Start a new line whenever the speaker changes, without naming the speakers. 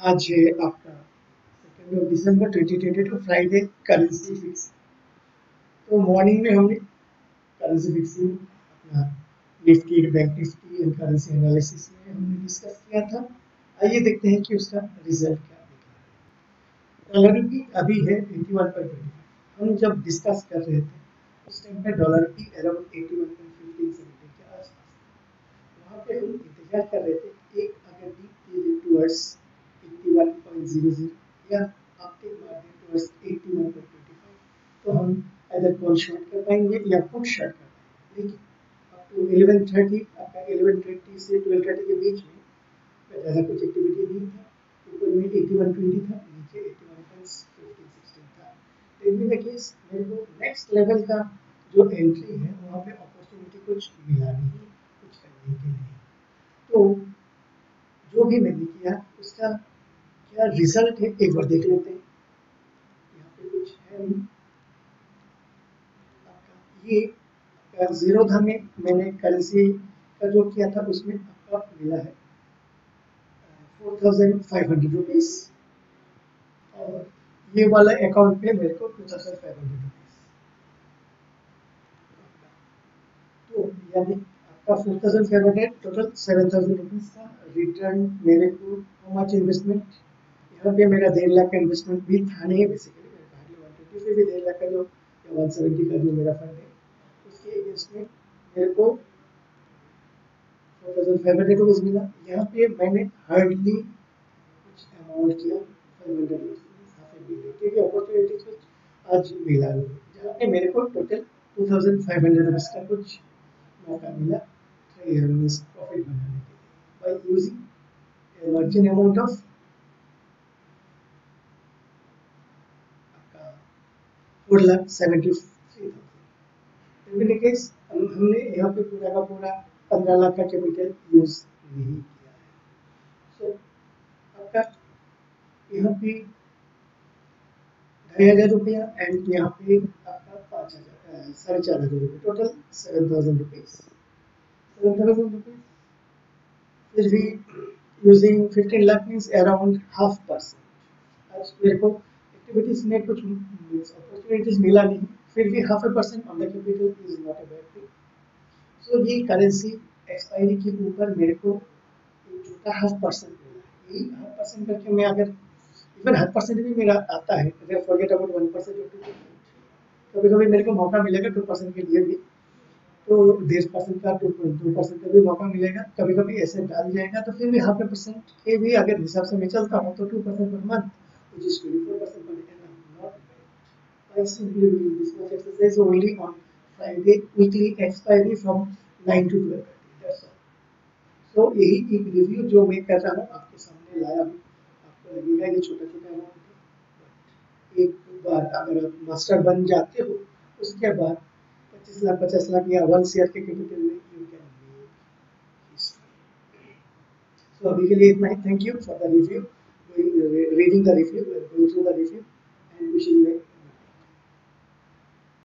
आज आपका second of December 2022 Friday currency fix तो मॉर्निंग में हमने करेंसी फिक्सिंग अपना Nifty Bank Nifty and currency analysis में हमने डिस्कस किया था। आइए देखते हैं कि उसका रिज़ल्ट क्या निकला डॉलर की अभी है एटी वन पॉइंट ट्वेंटी हम जब डिस्कस कर रहे थे, उस टाइम पे डॉलर की around eighty one point fifteen seventy के आसपास वहाँ पे हम इंतज़ार कर रहे थे, एक अगर dip towards eighty one point zero zero या आपके margin towards eighty one point twenty five तो हम इधर कॉल शॉर्ट कर पाएँगे या पुट शॉर्ट कर पाएँगे। लेकिन अप टू एलेवन थर्टी आपका एलेवन थर्टी से ट्वेल्व थर्टी के बीच में ज़्यादा कुछ एक्टिविटी नहीं था, ऊपर में एटी वन ट्वेंटी था, नीचे eighty one point fifteen sixteen था लेकिन द केस मेरे को नेक्स्ट लेवल का जो एंट्री है, वहाँ पे अपॉर्चुनिटी कुछ मिला नहीं, कुछ करने के लिए। तो जो भी मैंने किया, उसका क्या रिज़ल्ट है, एक बार देख लेते हैं। यहाँ पे कुछ है ये, आपका ज़ीरो था में, मैंने करेंसी का जो किया था, उसमें आपका मिला है four thousand five hundred rupees और ये वाला अकाउंट पे मेरे को two thousand five hundred rupees तो यानी आपका four thousand five hundred total seven thousand rupees का रिटर्न मेरे को हाउ मच इन्वेस्टमेंट पे मेरा डेढ़ लाख का इन्वेस्टमेंट भी था नहीं बेसिकली मेरे हार्डली वन ट्वेंटी से भी डेढ़ लाख का जो या वन सेवेंटी का जो मेरा फंड है, उसके अगेंस्ट में मेरे को four thousand five hundred rupees मिला। यहाँ पे मैंने हार्डली कुछ अमाउंट किया फाइव हंड्रेड रुपीज़ क्योंकि अपॉर्चुनिटीज़ कुछ आज मिला जहाँ पे मेरे को total two thousand five hundred rupees का कुछ मौका मिला प्रॉफिट बनाने के लिए। By using margin amount of four lakh seventy three K's हमने यहाँ पे पूरा का पूरा पंद्रह लाख का कैपिटल यूज़ नहीं किया है। सो आपका यहाँ पे ढाई हज़ार रुपया एंड यहाँ पे आपका पाँच हज़ार साढ़े चार हज़ार रुपये total seven thousand rupees seven thousand rupees फिर भी using fifteen lakh means around half percent आज मेरे को एक्टिविटीज़ में कुछ अपॉर्चुनिटीज़ मिला नहीं। फिर भी half a percent on the capital is not a bad thing so ये करेंसी एक्सपायरी के ऊपर मेरे को छोटा हाफ़ परसेंट मिला यही हाफ़ परसेंट करके मैं अगर इवन हाफ़ परसेंट भी मेरा आता है अगर फॉरगेट अबाउट वन परसेंट और टू परसेंट कभी कभी मेरे को मौका मिलेगा टू परसेंट के लिए भी। तो डेढ़ परसेंट का टू टू परसेंट का भी मौका मिलेगा। कभी कभी ऐसे डाल जाएगा तो फिर भी हाफ़ ए परसेंट के भी अगर हिसाब से मैं चलता हूँ तो two percent per month is 24% per annum, not bad. I simply doing this much exercise only on Friday weekly expiry from 9 to 12. That's all. So यही एक रिव्यू जो मैं कर रहा हूँ आपके सामने लाया हूँ आपको लगेगा ये छोटा छोटा अमाउंट है एक बार अगर आप मास्टर बन जाते हो उसके बाद पच्चीस लाख पचास लाख या वन शेयर के कैपिटल में यू कैन सो अभी के लिए इतना ही thank you for the review the review, going through the review, and wishing you a